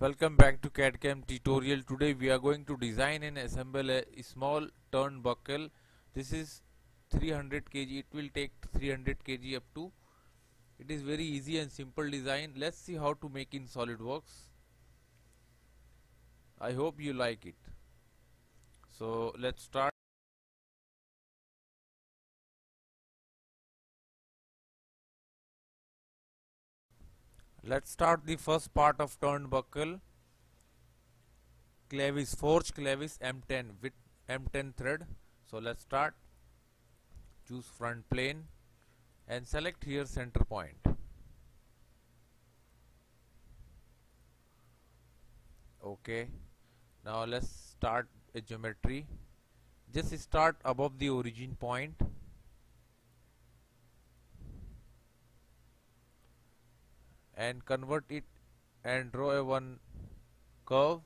Welcome back to CAD-CAM tutorial. Today we are going to design and assemble a small turnbuckle. This is 300 kg. It will take 300 kg up to. It is very easy and simple design. Let's see how to make in SolidWorks. I hope you like it. So let's start. Let's start the first part of turnbuckle. Clevis forge clevis M10 with M10 thread. So let's start. Choose front plane and select here center point. Okay. Now let's start a geometry. Just start above the origin point and convert it and draw a one curve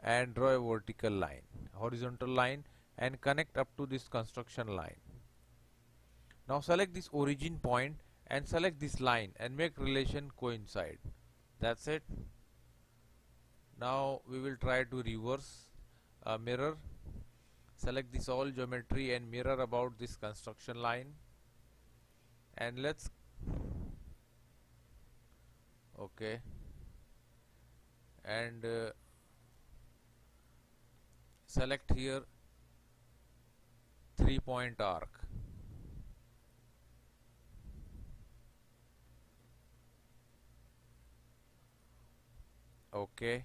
and draw a vertical line horizontal line and connect up to this construction line. Now select this origin point and select this line and make relation coincide. That's it. Now we will try to reverse mirror. Select this all geometry and mirror about this construction line and let's okay. And uh, select here three point arc. Okay.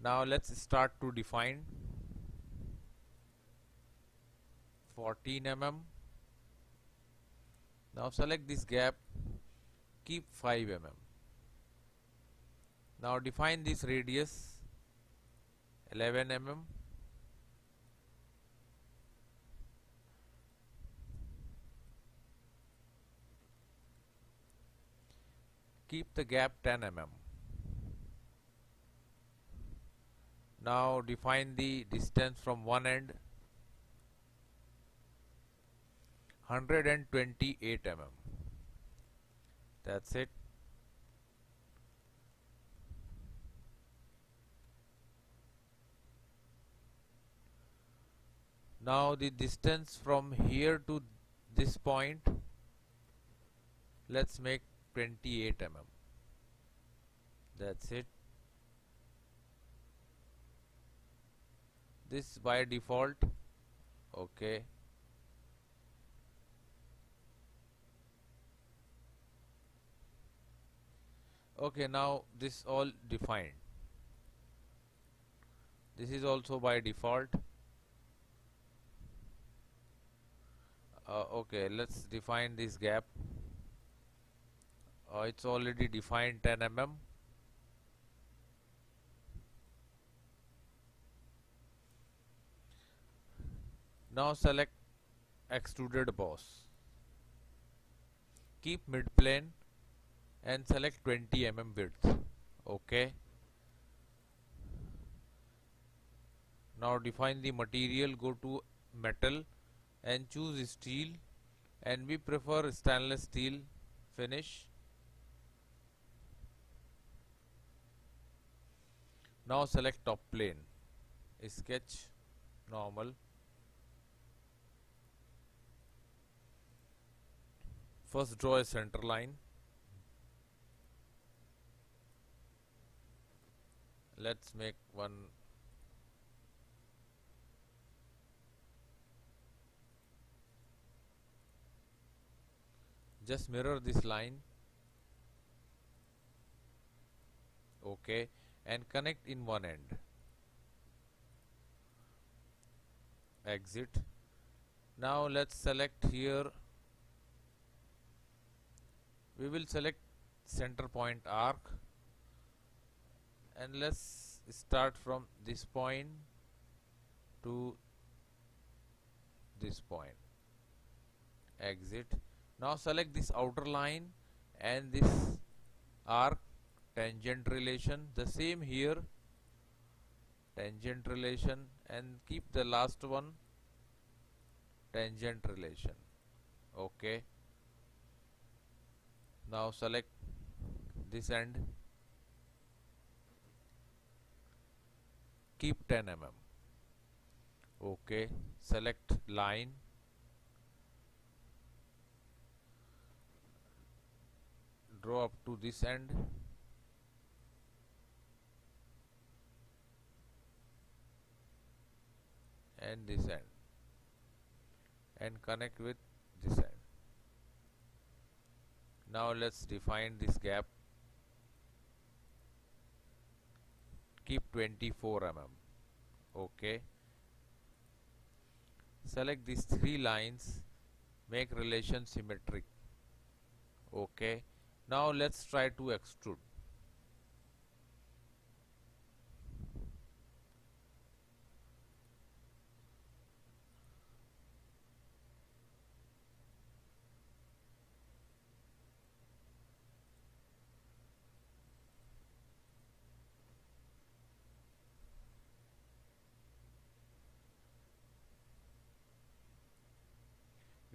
Now let's start to define 14 mm now select this gap keep 5 mm. Now define this radius 11 mm. Keep the gap 10 mm. Now define the distance from one end 128 mm that's it. Now the distance from here to this point let's make 28 mm that's it. This by default okay okay now this all defined. This is also by default. Uh, okay let's define this gap. Uh, it's already defined 10 mm. Now select extruded boss. Keep mid plane and select 20 mm width. Okay. Now define the material go to metal and choose steel and we prefer stainless steel. Finish. Now select top plane. Sketch. Normal. First draw a center line let's make one. Just mirror this line. Okay and connect in one end. Exit. Now let's select here. We will select center point arc and let's start from this point to this point. Exit. Now select this outer line and this arc tangent relation. The same here. Tangent relation. And keep the last one. Tangent relation. Okay. Now select this end keep 10 mm. Okay select line. Draw up to this end. And this end. And connect with this end. Now let's define this gap keep 24 mm okay? Select these three lines make relation symmetric okay? Now let's try to extrude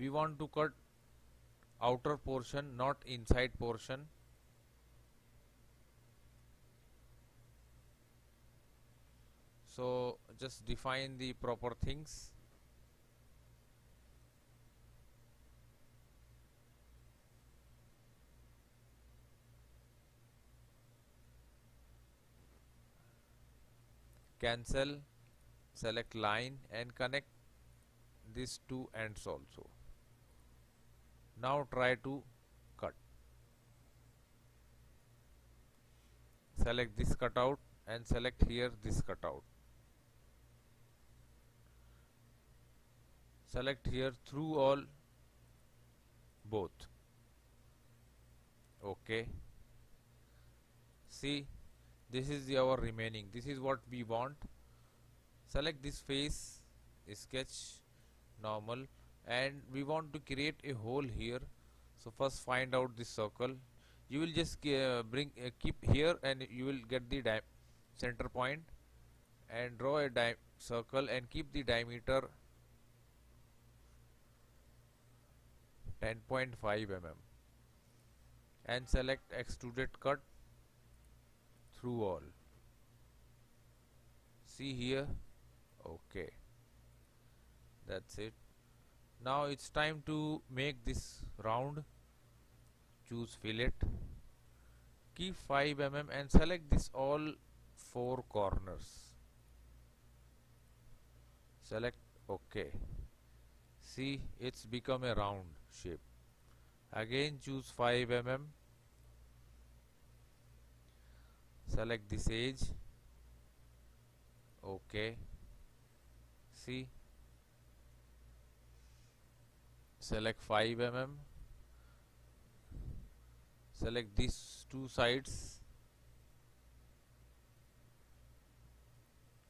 we want to cut outer portion not inside portion. So just define the proper things. Cancel select line and connect these two ends also now try to cut. Select this cutout and select here this cutout. Select here through all both. Okay. See this is our remaining. This is what we want. Select this face sketch normal and we want to create a hole here. So first find out this circle. You will just uh, bring uh, keep here and you will get the center point and draw a circle and keep the diameter 10.5 mm and select extruded cut through all. See here? Okay. That's it now it's time to make this round. Choose fillet. Keep 5 mm and select this all four corners. Select ok. See it's become a round shape. Again choose 5 mm. Select this edge. Ok. See select 5 mm. Select these two sides.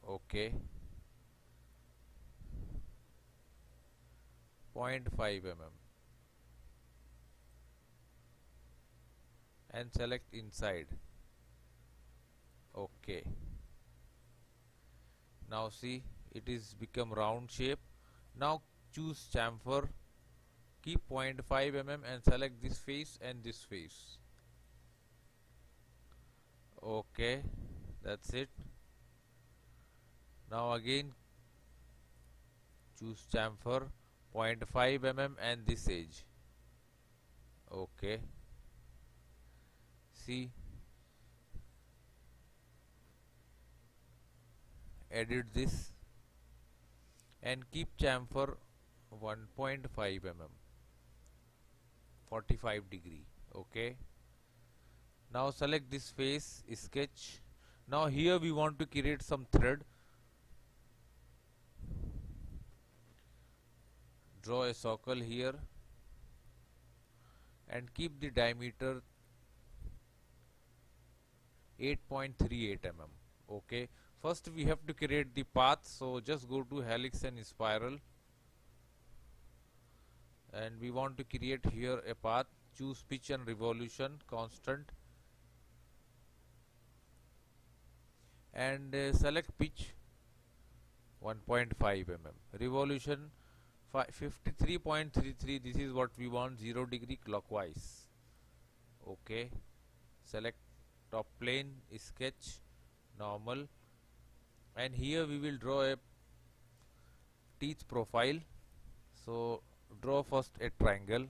Okay. 0.5 mm. And select inside. Okay. Now see it is become round shape. Now choose chamfer keep 0.5 mm and select this face and this face. Okay that's it. Now again choose chamfer 0.5 mm and this edge. Okay. See edit this and keep chamfer 1.5 mm 45 degree okay? Now select this face sketch. Now here we want to create some thread. Draw a circle here and keep the diameter 8.38 mm okay? First we have to create the path so just go to helix and spiral and we want to create here a path choose pitch and revolution constant. And uh, select pitch 1.5 mm. Revolution 53.33 this is what we want 0 degree clockwise. Okay. Select top plane sketch normal. And here we will draw a teeth profile. So draw first a triangle.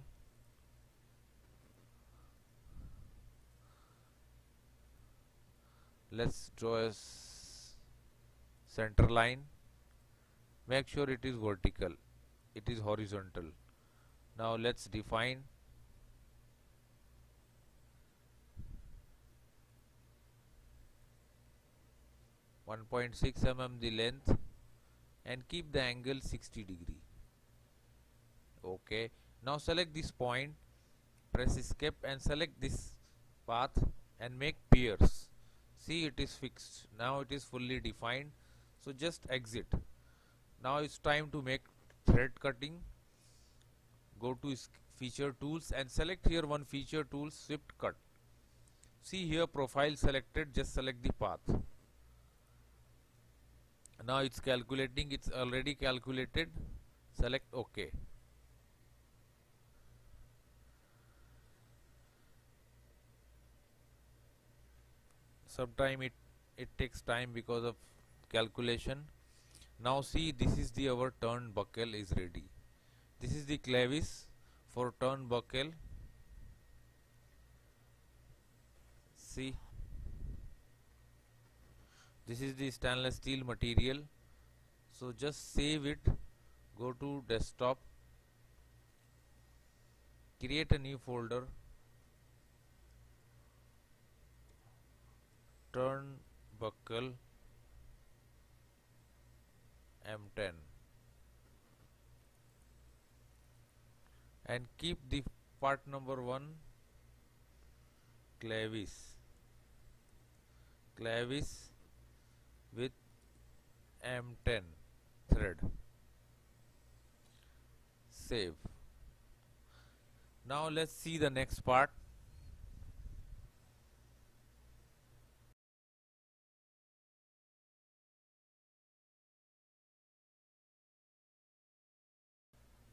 Let's draw a center line. Make sure it is vertical. It is horizontal. Now let's define. 1.6 mm the length and keep the angle 60 degree okay. Now select this point press escape and select this path and make pierce see it is fixed. Now it is fully defined. So just exit. Now it's time to make thread cutting. Go to feature tools and select here one feature tool swept cut. See here profile selected just select the path. Now it's calculating it's already calculated. Select ok sometime it it takes time because of calculation. Now see this is the our turnbuckle is ready. This is the clevis for turn buckle. See? This is the stainless steel material. So just save it. Go to desktop. Create a new folder turnbuckle M10 and keep the part number 1 clavis clevis with M10 thread. Save. Now let's see the next part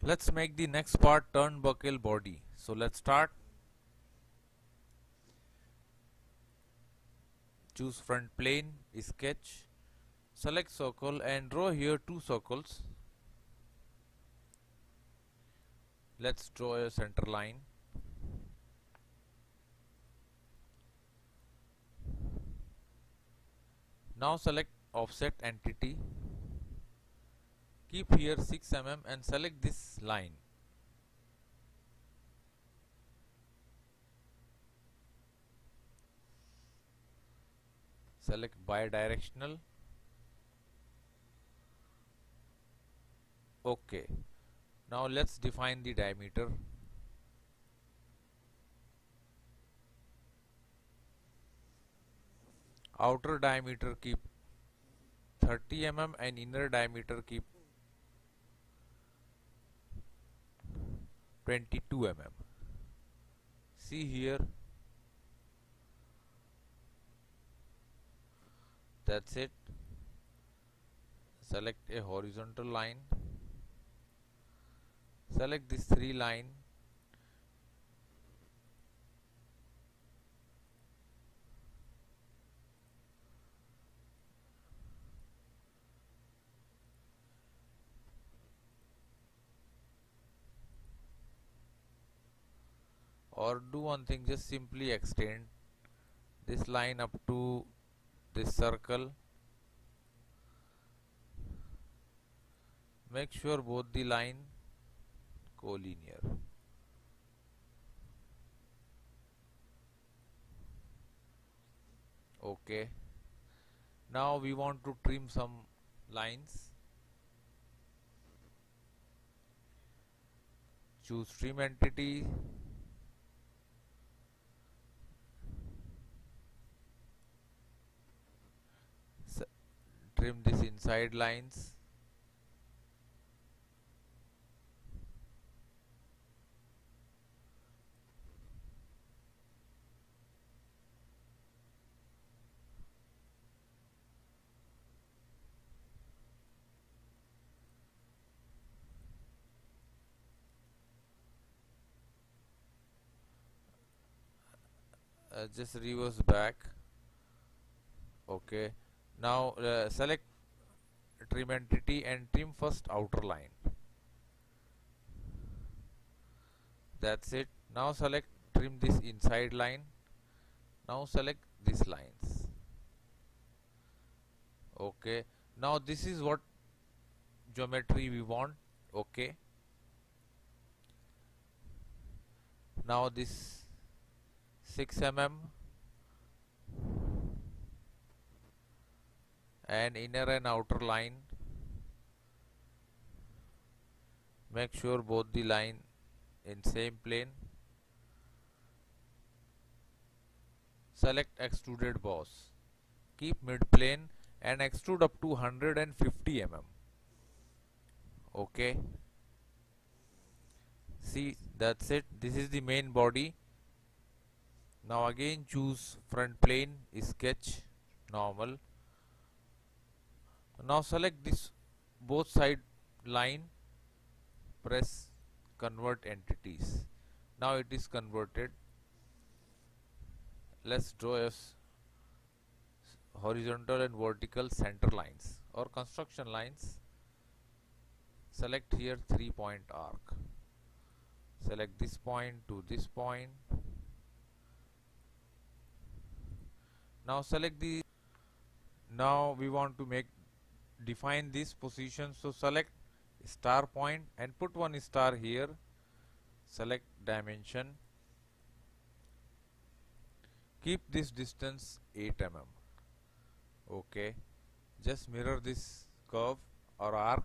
let's make the next part turnbuckle body. So let's start. Choose front plane sketch select circle and draw here two circles. Let's draw a center line. Now select offset entity keep here 6 mm and select this line. Select bidirectional. Okay now let's define the diameter. Outer diameter keep 30 mm and inner diameter keep 22 mm see here. That's it. Select a horizontal line. Select this three line or do one thing just simply extend this line up to this circle. Make sure both the line collinear. Okay. Now we want to trim some lines. Choose trim entity trim this inside lines. Uh, just reverse back. Okay now uh, select trim entity and trim first outer line. That's it. Now select trim this inside line. Now select these lines. Okay. Now this is what geometry we want. Okay. Now this 6 mm and inner and outer line. Make sure both the line in same plane. Select extruded boss. Keep mid plane and extrude up to 150 mm okay. See that's it. This is the main body. Now again choose front plane sketch normal now select this both side line press convert entities. Now it is converted. Let's draw a horizontal and vertical center lines or construction lines. Select here three point arc. Select this point to this point. Now select the now we want to make define this position so select star point and put one star here. Select dimension. Keep this distance 8 mm. Okay. Just mirror this curve or arc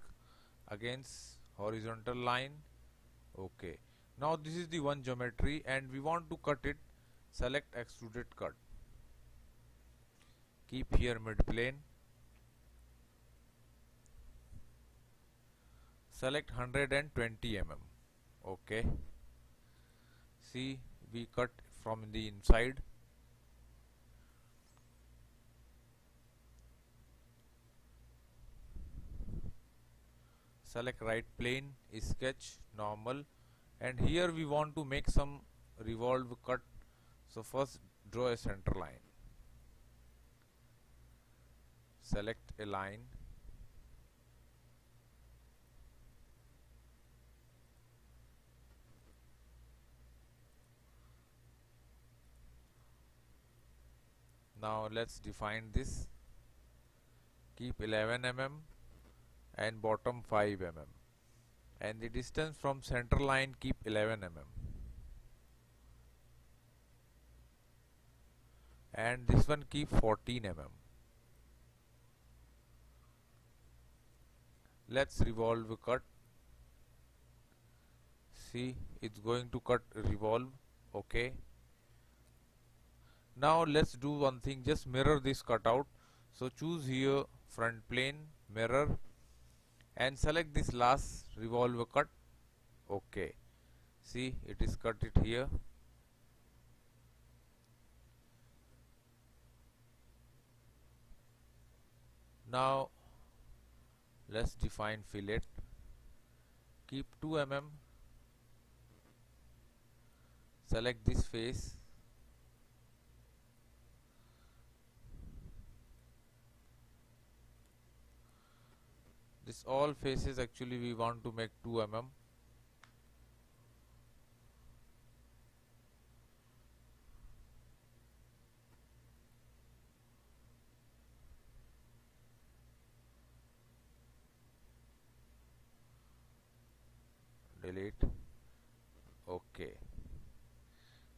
against horizontal line. Okay. Now this is the one geometry and we want to cut it. Select extruded cut. Keep here mid plane select 120 mm okay? See we cut from the inside. Select right plane sketch normal and here we want to make some revolve cut. So first draw a center line. Select a line now let's define this. Keep 11 mm and bottom 5 mm and the distance from center line keep 11 mm and this one keep 14 mm let's revolve cut. See it's going to cut revolve. Okay now let's do one thing. Just mirror this cutout. So choose here front plane mirror and select this last revolver cut. Okay see it is cut it here. Now let's define fillet. Keep 2 mm select this face this all faces actually we want to make 2 mm. Delete. Okay.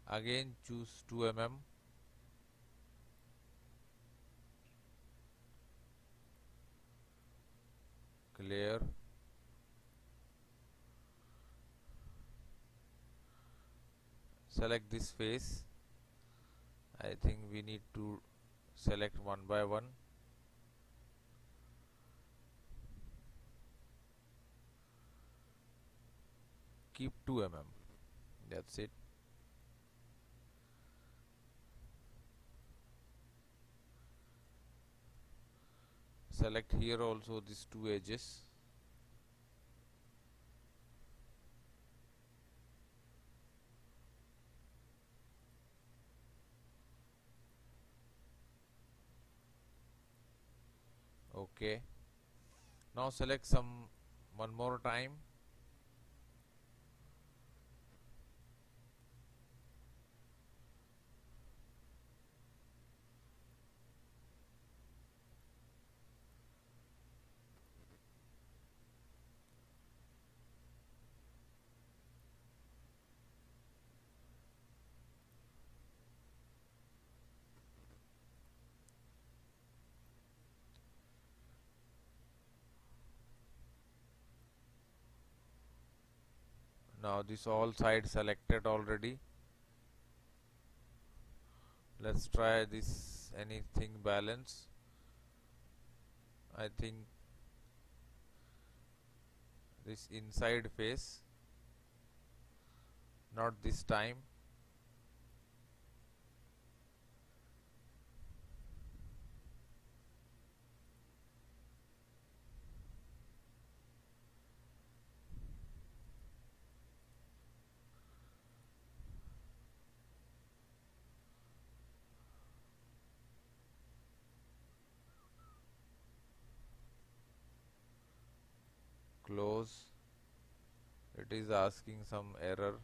Again choose 2 mm clear. Select this face. I think we need to select one by one. Keep 2 mm. That's it select here also these two edges. Okay. Now select some one more time. Now this all side selected already. Let's try this anything balance. I think this inside face not this time it is asking some error.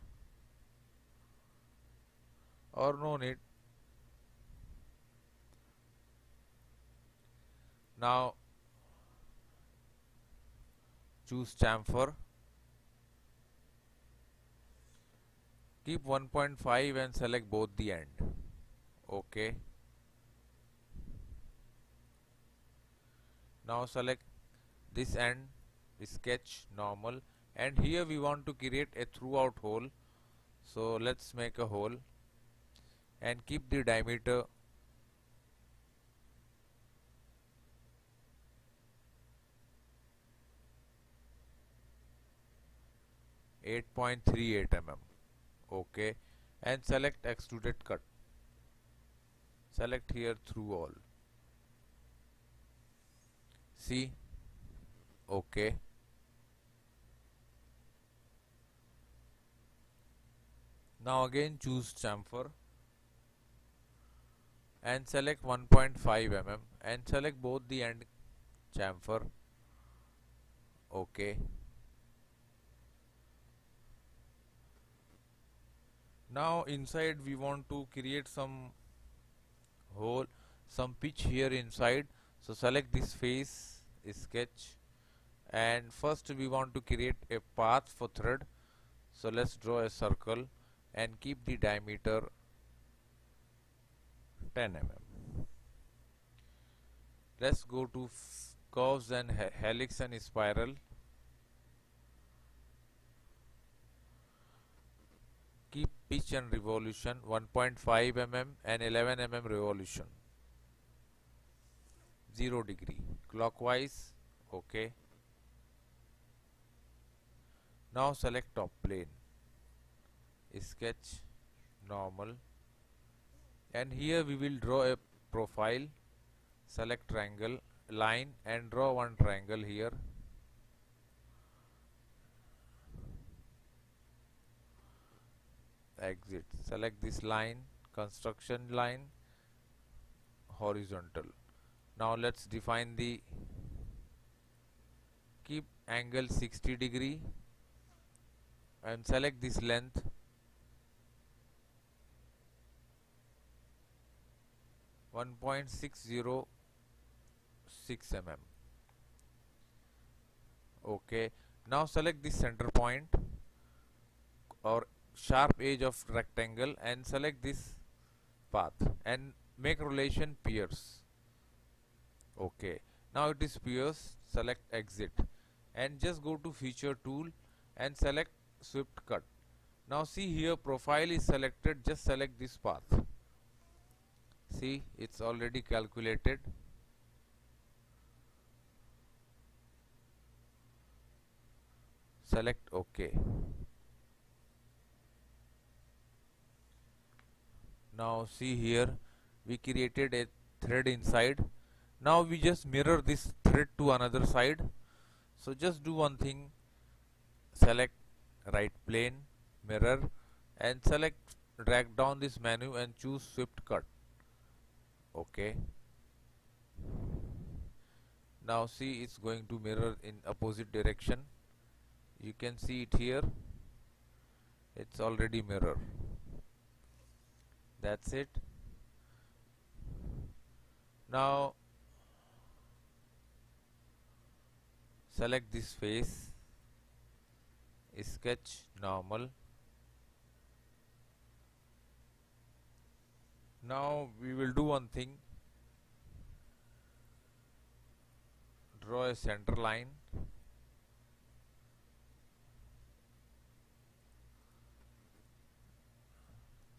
Or no need. Now choose chamfer keep 1.5 and select both the end. Okay. Now select this end sketch normal and here we want to create a throughout hole so let's make a hole and keep the diameter Eight point three eight mm. Okay, and select extruded cut. Select here through all. See, okay Now again choose chamfer and select 1.5 mm and select both the end chamfer. OK. Now inside we want to create some hole, some pitch here inside. So select this face sketch and first we want to create a path for thread. So let's draw a circle and keep the diameter 10 mm. Let's go to curves and helix and spiral. Keep pitch and revolution 1.5 mm and 11 mm revolution. 0 degree clockwise okay now select top plane sketch normal. And here we will draw a profile select triangle line and draw one triangle here. Exit. Select this line construction line horizontal. Now let's define the keep angle 60 degree and select this length one point six zero six mm okay. Now select the center point or sharp edge of rectangle and select this path and make relation pierce okay. Now it is pierce select exit and just go to feature tool and select swept cut. Now see here profile is selected just select this path see it's already calculated. Select ok. Now see here we created a thread inside. Now we just mirror this thread to another side. So just do one thing. Select right plane mirror and select drag down this menu and choose swept cut okay. Now see it's going to mirror in opposite direction. You can see it here. It's already mirror. That's it. Now select this face. Sketch normal now we will do one thing. Draw a center line.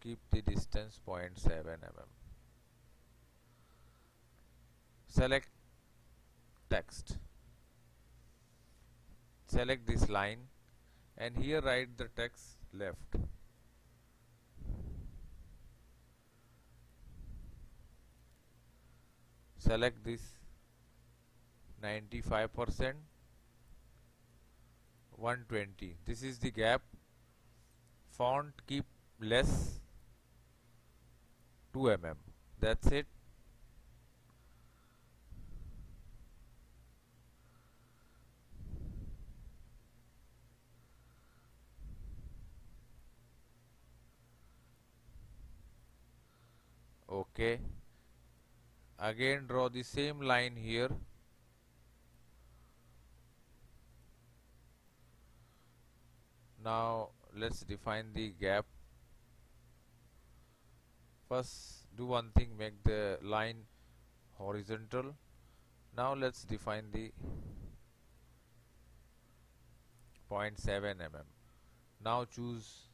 Keep the distance 0.7 mm. Select text. Select this line and here write the text left select this 95 percent 120 this is the gap. Font keep less 2 mm that's it. Okay again draw the same line here. Now let's define the gap. First do one thing make the line horizontal. Now let's define the 0.7 mm. Now choose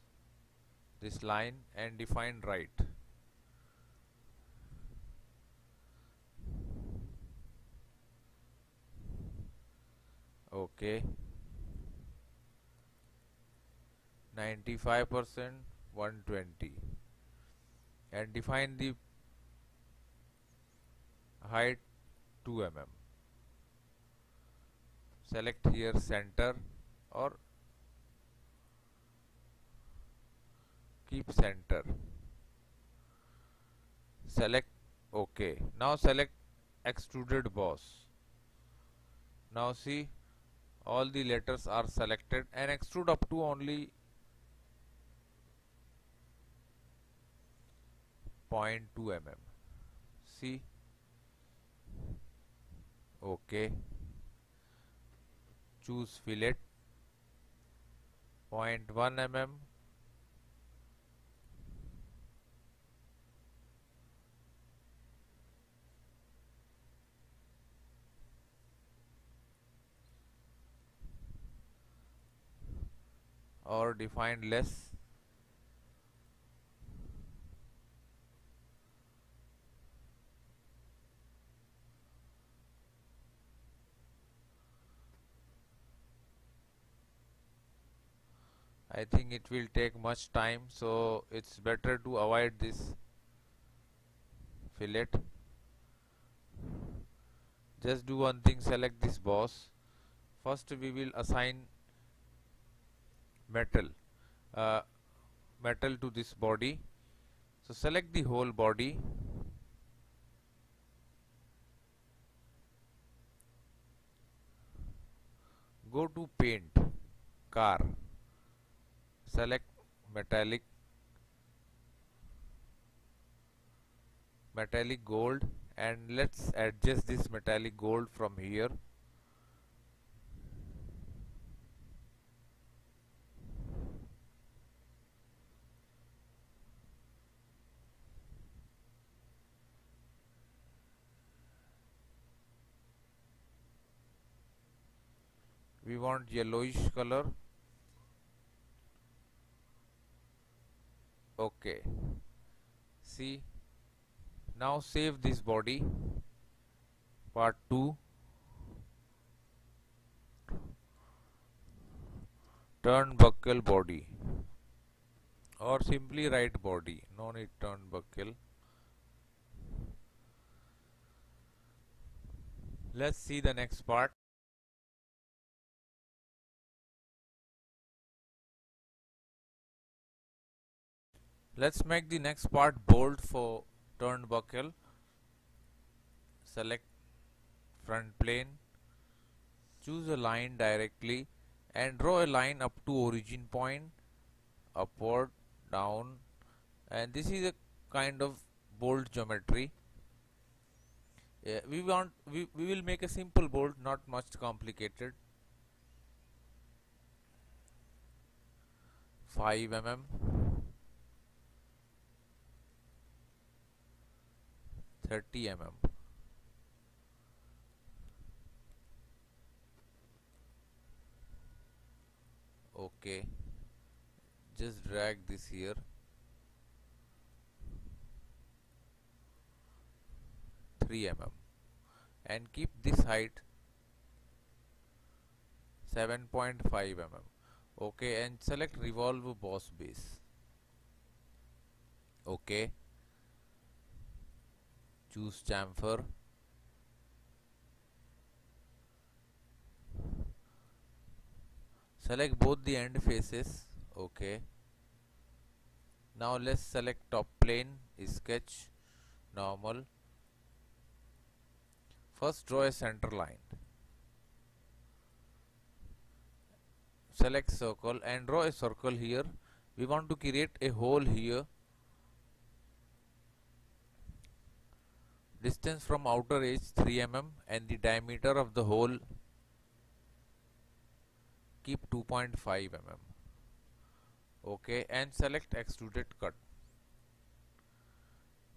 this line and define right okay. 95 percent 120 and define the height 2 mm select here center or keep center. Select ok now select extruded boss. Now see all the letters are selected and extrude up to only 0.2 mm see? Okay. Choose fillet 0.1 mm or defined less? I think it will take much time so it's better to avoid this fillet. Just do one thing select this boss. First we will assign metal uh, metal to this body. So select the whole body. Go to paint car. Select metallic metallic gold and let's adjust this metallic gold from here we want yellowish color. Okay. See now save this body. Part 2 turnbuckle body. Or simply write body. No need turnbuckle let's see the next part let's make the next part bold for turnbuckle select front plane. Choose a line directly and draw a line up to origin point upward down. And this is a kind of bolt geometry. Yeah, we want we, we will make a simple bolt not much complicated. 5 mm 30 mm okay. Just drag this here. Three mm and keep this height 7.5 mm okay and select revolve boss base. Okay choose chamfer select both the end faces okay. Now let's select top plane sketch normal. First draw a center line. Select circle and draw a circle here. We want to create a hole here distance from outer edge 3 mm and the diameter of the hole keep 2.5 mm okay and select extruded cut.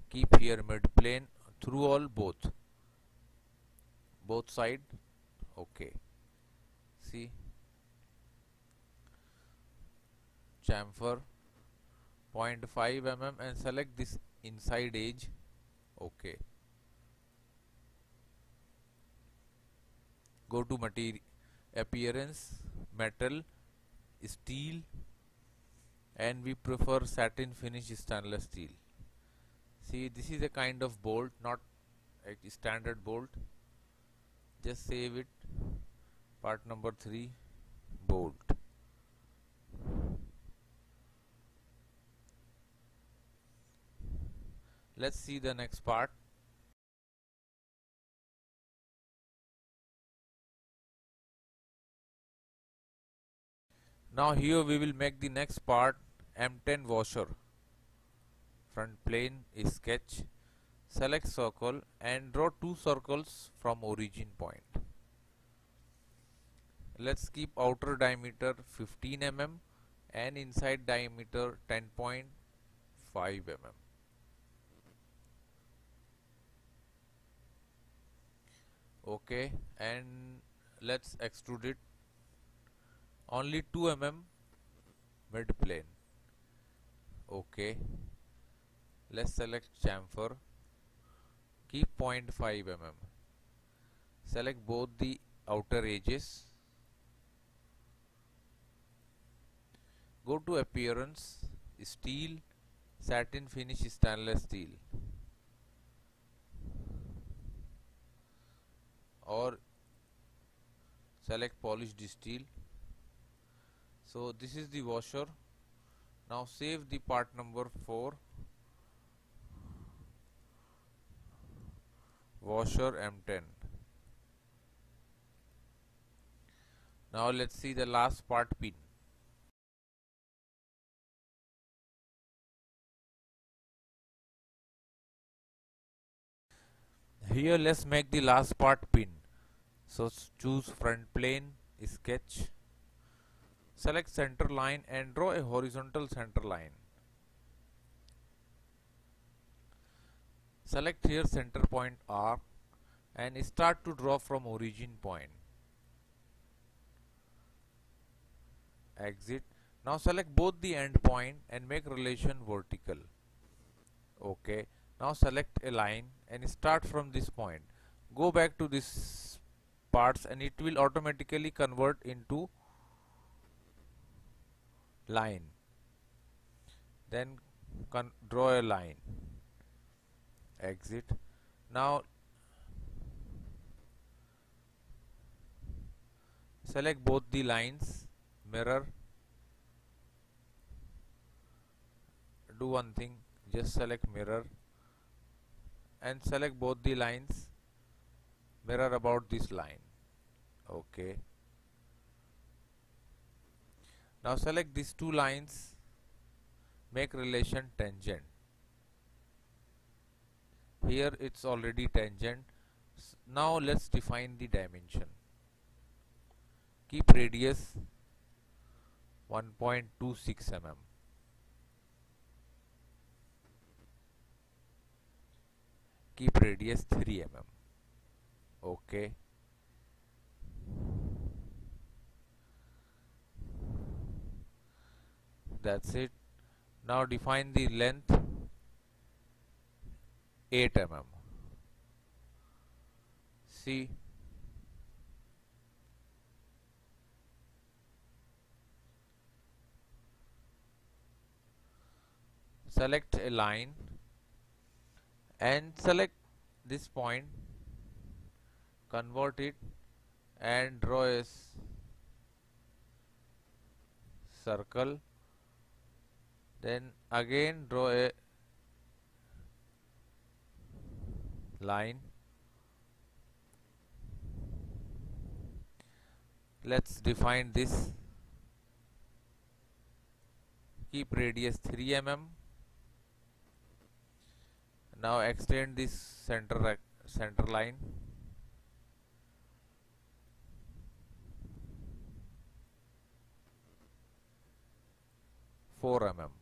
Keep here mid plane through all both both side. Okay see chamfer 0.5 mm and select this inside edge. Okay go to material appearance metal steel and we prefer satin finish stainless steel. See this is a kind of bolt not a standard bolt. Just save it. Part number 3 bolt. Let's see the next part now here we will make the next part M10 washer. Front plane is sketch select circle and draw two circles from origin point. Let's keep outer diameter 15 mm and inside diameter 10.5 mm. Okay and let's extrude it only 2 mm mid plane. Okay. Let's select chamfer. Keep 0.5 mm select both the outer edges. Go to appearance steel satin finish stainless steel. Or select polished steel so this is the washer. Now save the part number 4 washer M10 now let's see the last part pin. Here let's make the last part pin. So choose front plane sketch select center line and draw a horizontal center line. Select here center point R and start to draw from origin point. Exit. Now select both the end point and make relation vertical. Okay. Now select a line and start from this point. Go back to this parts and it will automatically convert into line. Then draw a line. Exit. Now select both the lines mirror. Do one thing just select mirror. And select both the lines mirror about this line. Okay now select these two lines make relation tangent. Here it's already tangent. Now let's define the dimension. Keep radius 1.26 mm keep radius 3 mm okay that's it. Now define the length 8 mm see select a line and select this point convert it and draw a circle then again draw a line. Let's define this. Keep radius 3 mm. Now extend this center center line. Four mm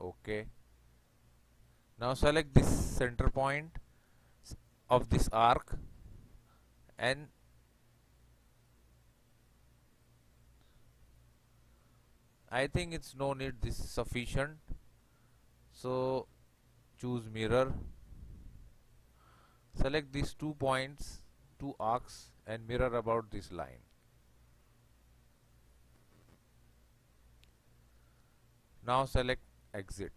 okay. Now select this center point of this arc and I think it's no need this is sufficient. So choose mirror. Select these two points two arcs and mirror about this line. Now select exit.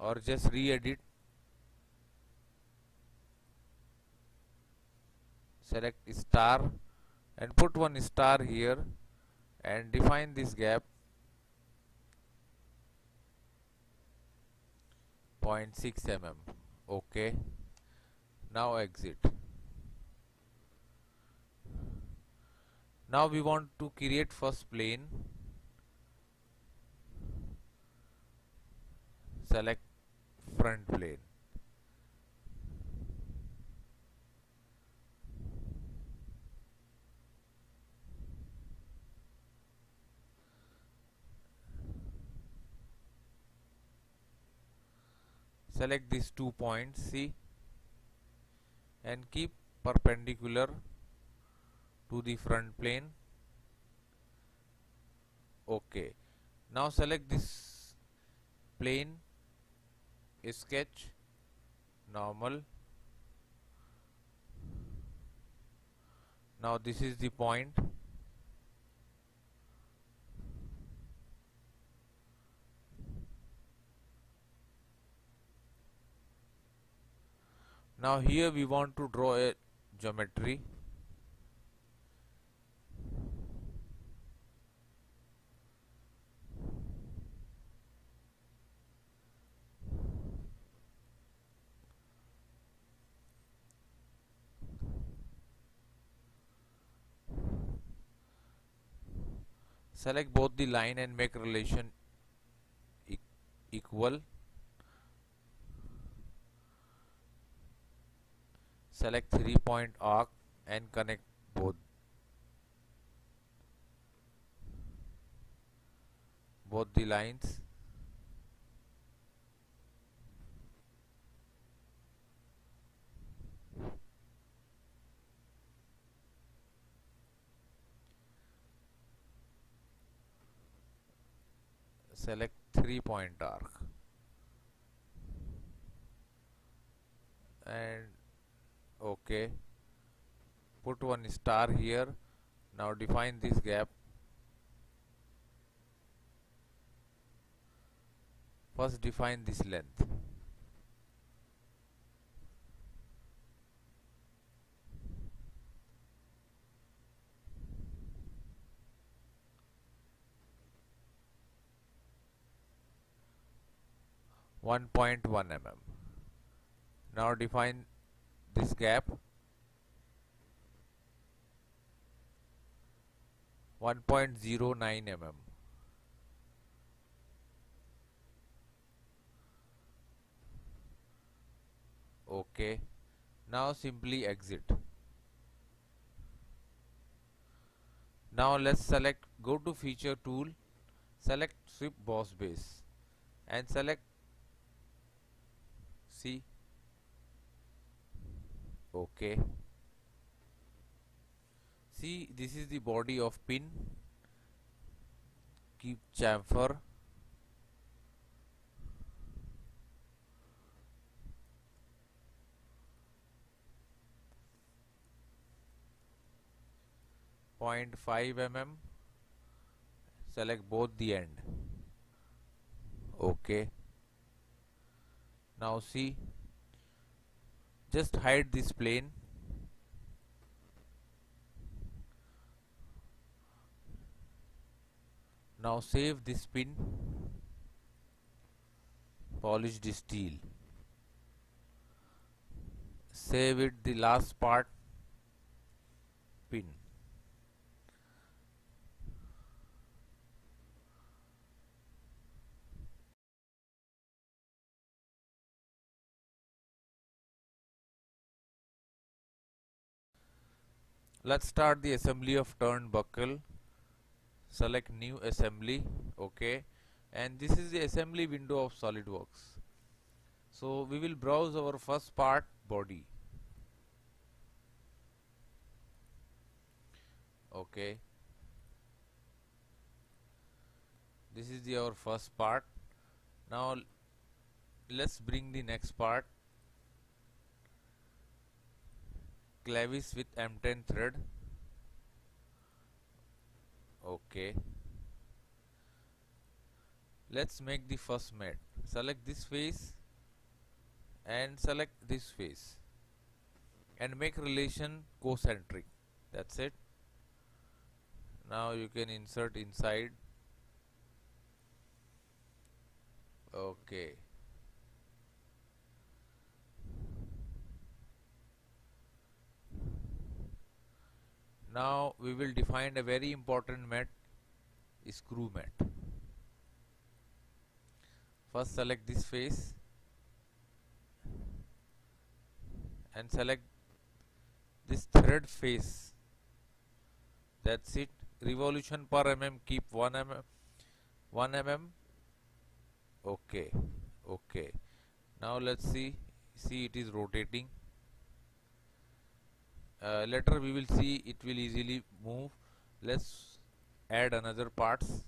Or just re-edit. Select star and put one star here and define this gap 0.6 mm okay. Now exit. Now we want to create first plane. Select front plane select these two points see and keep perpendicular to the front plane. Okay. Now select this plane sketch normal. Now this is the point now here we want to draw a geometry. Select both the line and make relation e equal select three point arc and connect both. Both the lines. Select three point arc. And okay. Put one star here. Now define this gap. First define this length. One point one mm. Now define this gap. 1.09 mm okay. Now simply exit. Now let's select go to feature tool select swept boss base and select see okay. See this is the body of pin. Keep chamfer. Point five mm. Select both the end. Okay. Now see just hide this plane. Now save this pin. Polish polished steel. Save it the last part pin let's start the assembly of turnbuckle. Select new assembly okay? And this is the assembly window of SolidWorks. So we will browse our first part body. Okay? This is the our first part. Now let's bring the next part clevis with M10 thread. Okay. Let's make the first mate. Select this face and select this face and make relation concentric that's it. Now you can insert inside. Okay now we will define a very important mate screw mate. First select this face and select this thread face. That's it. Revolution per mm keep 1 mm 1 mm. Okay okay. Now let's see see it is rotating uh, later we will see it will easily move. Let's add another parts.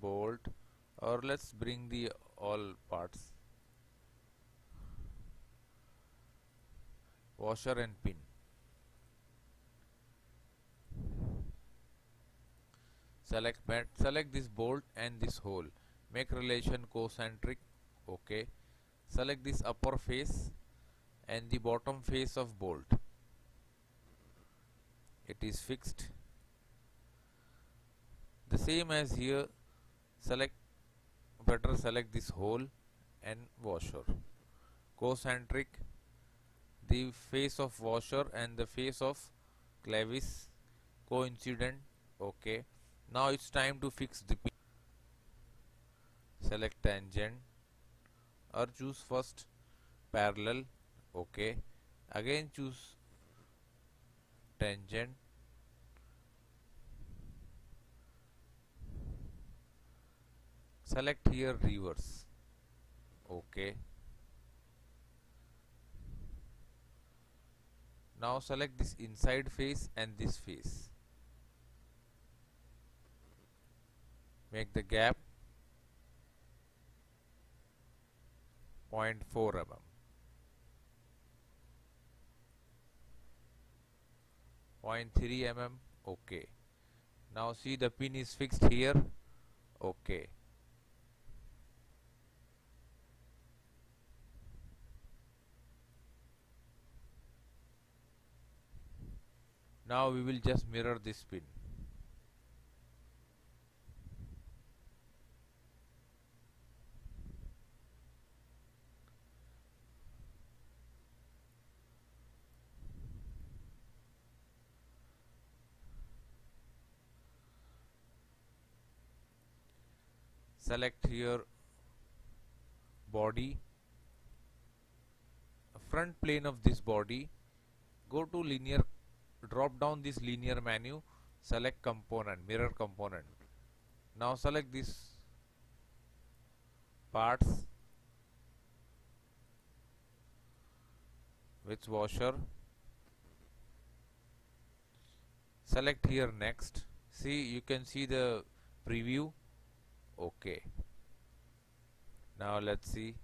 Bolt. Or let's bring the all parts. Washer and pin. Select select this bolt and this hole. Make relation concentric okay select this upper face and the bottom face of bolt. It is fixed. The same as here select better select this hole and washer. Concentric the face of washer and the face of clevis coincident okay. Now it's time to fix the select tangent or choose first parallel okay. Again choose tangent. Select here reverse okay. Now select this inside face and this face make the gap 0.4 mm. Point 3 mm okay. Now see the pin is fixed here okay. Now we will just mirror this pin select here body. Front plane of this body. Go to linear drop down this linear menu select component mirror component. Now select this parts with washer. Select here next. See you can see the preview okay. Now let's see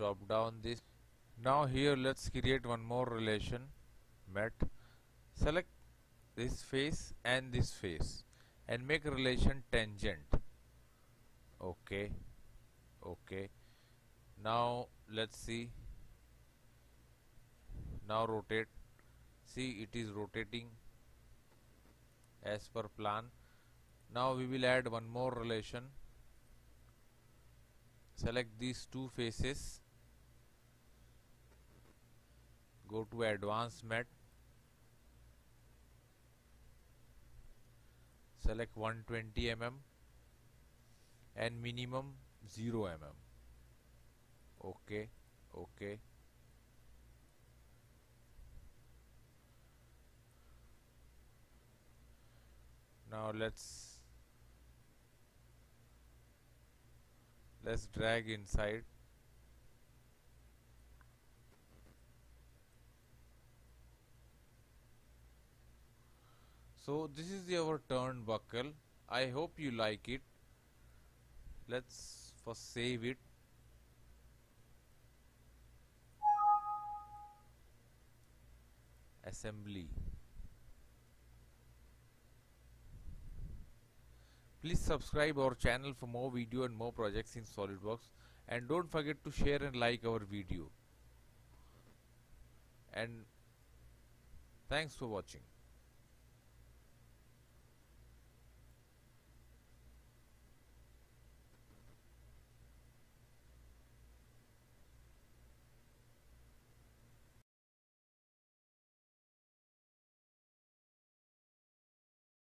drop down this. Now here let's create one more relation mate. Select this face and this face and make relation tangent. Okay. Okay. Now let's see. Now rotate. See it is rotating as per plan. Now we will add one more relation. Select these two faces go to advanced mate select 120 mm and minimum 0 mm okay okay. Now let's let's drag inside so this is our turnbuckle I hope you like it. Let's first save it. Assembly. Please subscribe our channel for more video and more projects in SolidWorks. And don't forget to share and like our video. And thanks for watching